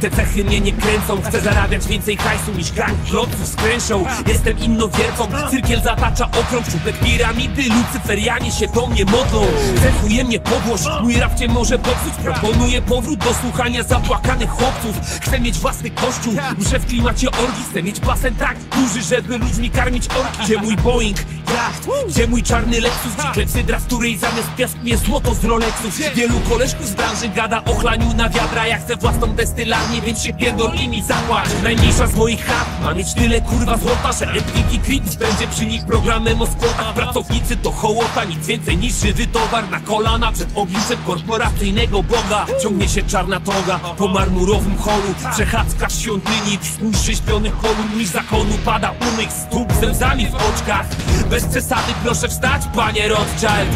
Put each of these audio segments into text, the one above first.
Te cechy mnie nie kręcą. Chcę zarabiać więcej hajsu niż gang kloców z kręszą Jestem innowiercą, cyrkiel zatacza okrąg. Czubek piramidy, lucyferianie się do mnie modlą. Cechuje mnie podłość, mój rap może popsuć. Proponuję powrót do słuchania zapłakanych chłopców. Chcę mieć własny kościół, muszę w klimacie orgi. Chcę mieć basen tak duży, żeby ludźmi karmić orki. Gdzie mój Boeing, jacht, gdzie mój czarny Lexus Gdzie klepsydra, z której zamiast piasku jest złoto z Rolexów Wielu koleżków z branży gada o chlaniu na wiadra Ja chcę własną destylarnię, więc się pierdol i mi zapłać. Najmniejsza z moich chat ma mieć tyle kurwa złota Że Epic i Kritis będzie przy nich programem o Pracownicy to hołota, nic więcej niż żywy towar. Na kolana przed obliczem korporacyjnego boga Ciągnie się czarna toga po marmurowym holu. Przechadzka świątyni, wzdłuż rzeźbionych kolumn Niż zakonu pada umyk stóp ze łzami w oczkach. Bez przesady proszę wstać, panie Rothschild.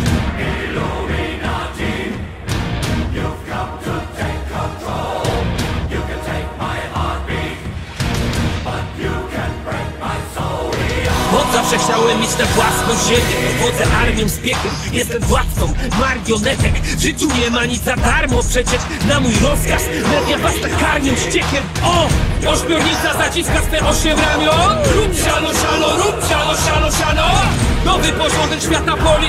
Od zawsze chciałem mieć na własną ziemię Wodzę armią z piekłem. Jestem władcą marionetek. W życiu nie ma nic za darmo. Przecież na mój rozkaz Media was tak karmią ściekiem. O! Ośmiornica zaciska swe osiem ramion. Rób siano, siano, rób siano, siano, siano. Nowy porządek świata politycy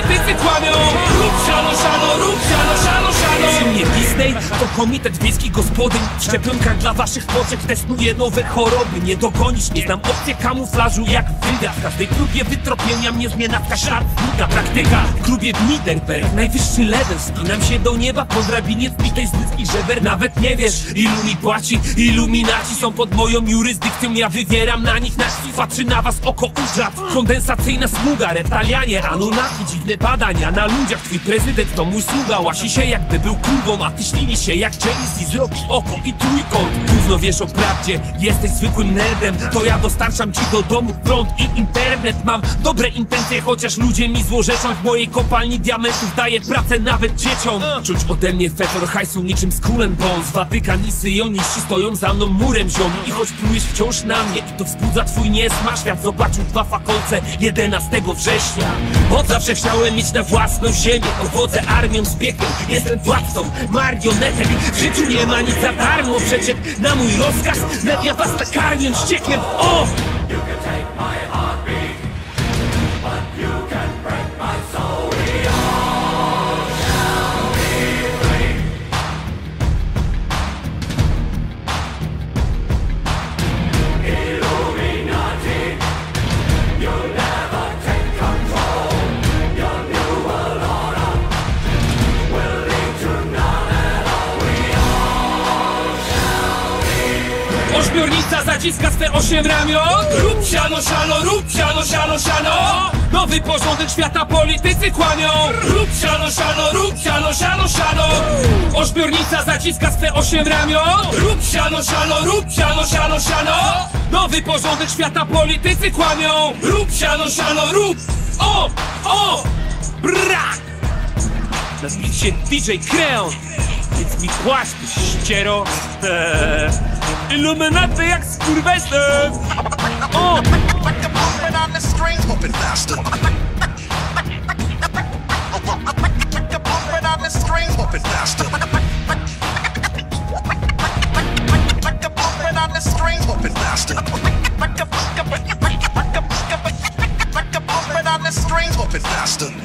komitet wiejskich gospodyń W szczepionkach dla waszych poczek testuje nowe choroby. Nie dogonisz, nie znam opcję kamuflażu jak wywiad. W każdej próbie wytropienia mnie zmienawka szat Druga praktyka w klubie Niederberg Najwyższy level, spinam się do nieba Po drabinie wbitej z ludzkich żeber Nawet nie wiesz ilu mi płaci Iluminaci są pod moją jurysdykcją Ja wywieram na nich nacisk. Patrzy na was oko użad Kondensacyjna smuga, reptalianie Anunnaki, dziwne badania. Na ludziach twój prezydent to mój sługa. Łasi się jakby był kurwą A ty ślini się jak James i zrobisz oko i trójkąt. Gówno wiesz o prawdzie, jesteś zwykłym nerdem. To ja dostarczam ci do domu prąd i internet. Mam dobre intencje, chociaż ludzie mi złorzeczą. W mojej kopalni diamentów daję pracę nawet dzieciom. Czuć ode mnie fetor hajsu niczym Skull and Bones Watykan i syjoniści stoją za mną murem ziomi I choć plujesz wciąż na mnie i to wzbudza twój niesmak Świat zobaczył dwa fakolce 11 września. Od zawsze chciałem mieć na własną ziemię Owodzę armią z piekłem, jestem władcą marionetek W życiu nie ma nic za darmo przecież na mój rozkaz Media was tak ściekiem O! Ośmiornica zaciska swe osiem ramion. Rób siano, siano, rób siano, siano, siano. Nowy porządek świata politycy kłamią Rób siano, siano, rób siano, siano, siano. Ośmiornica zaciska swe osiem ramion. Rób siano, siano, rób siano, siano, siano. Nowy porządek świata politycy kłamią Rób siano, siano, rób. O, o, brak. Nazywa się DJ Kreon Więc mi płaszcz, ściero. eee, Illuminati jak skurwestem! O! Faster.